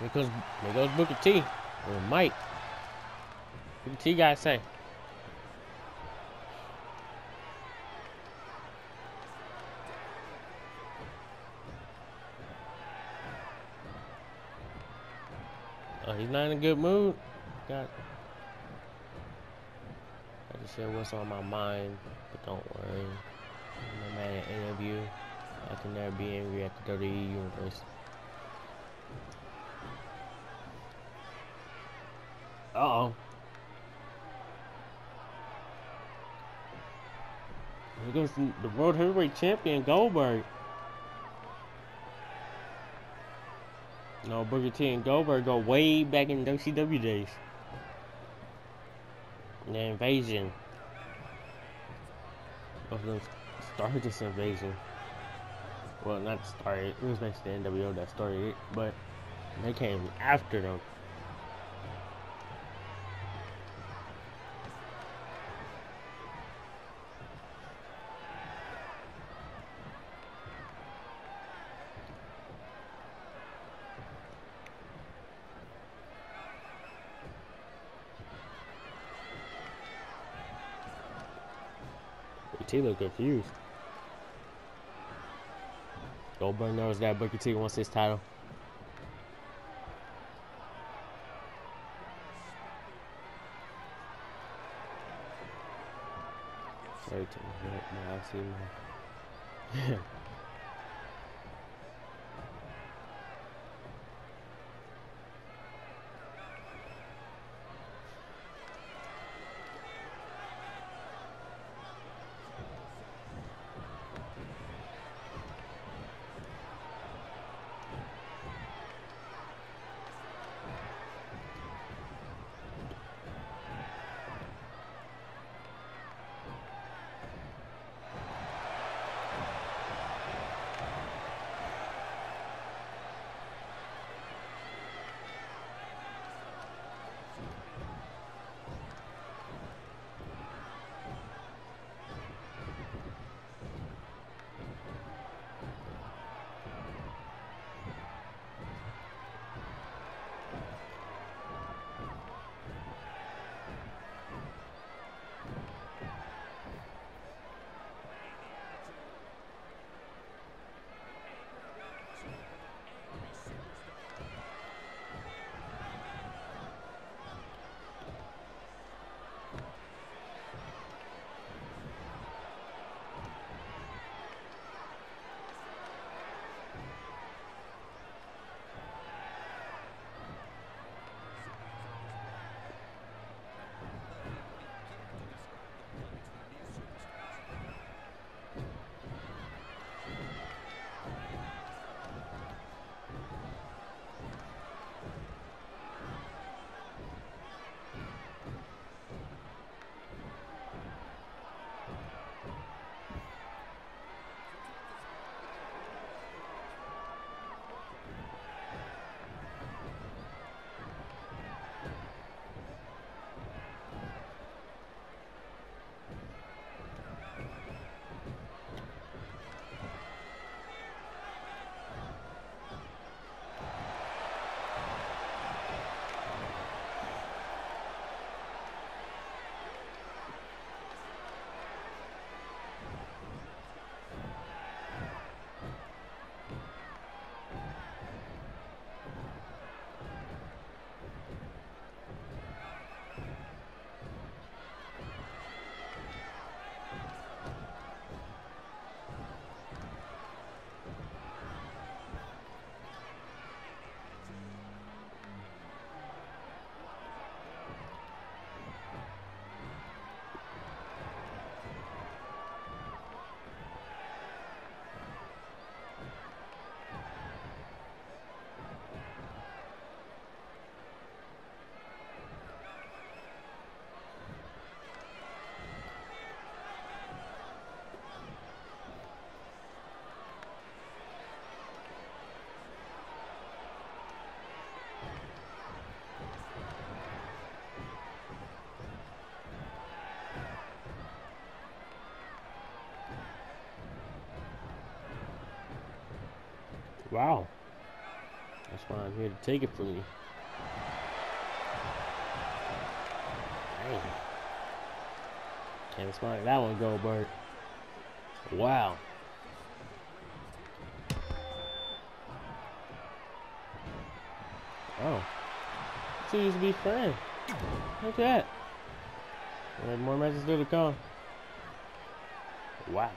Here goes, here goes Booker T. Or Mike. Booker T guys say. Oh, he's not in a good mood. Got. I just said what's on my mind, but don't worry. No matter you, I can never be angry at the WWE universe. Uh oh. Here goes the World Heavyweight Champion Goldberg. No, Booker T and Goldberg go way back in WCW days. The invasion. Both of them started this invasion. Well, not started. It was basically the NWO that started it, but they came after them. T look confused. Goldberg knows that Booker T wants his title. Sorry to my, I my. Wow. That's why I'm here to take it from you. Dang. Can't let that one go, Bert. Wow. Oh. Two used to be friends. Look at that. We have more matches still to come. Wow.